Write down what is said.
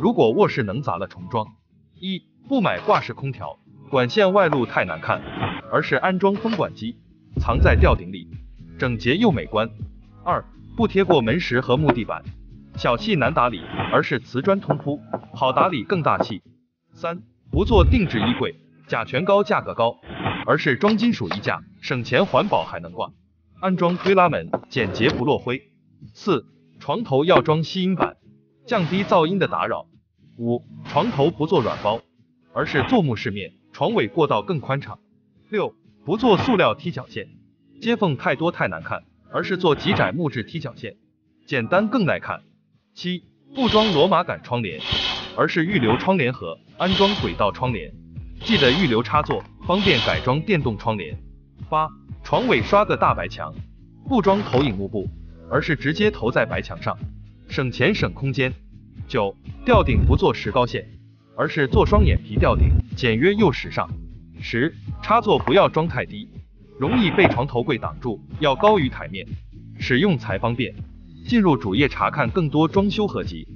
如果卧室能砸了重装：一、不买挂式空调，管线外露太难看，而是安装风管机，藏在吊顶里，整洁又美观；二、不贴过门石和木地板，小气难打理，而是瓷砖通铺，好打理更大气；三、不做定制衣柜，甲醛高价格高，而是装金属衣架，省钱环保还能挂，安装推拉门，简洁不落灰；四、床头要装吸音板，降低噪音的打扰。五、床头不做软包，而是做木饰面，床尾过道更宽敞。六、不做塑料踢脚线，接缝太多太难看，而是做极窄木质踢脚线，简单更耐看。七、不装罗马杆窗帘，而是预留窗帘盒，安装轨道窗帘，记得预留插座，方便改装电动窗帘。八、床尾刷个大白墙，不装投影幕布，而是直接投在白墙上，省钱省空间。九、吊顶不做石膏线，而是做双眼皮吊顶，简约又时尚。十、插座不要装太低，容易被床头柜挡住，要高于台面，使用才方便。进入主页查看更多装修合集。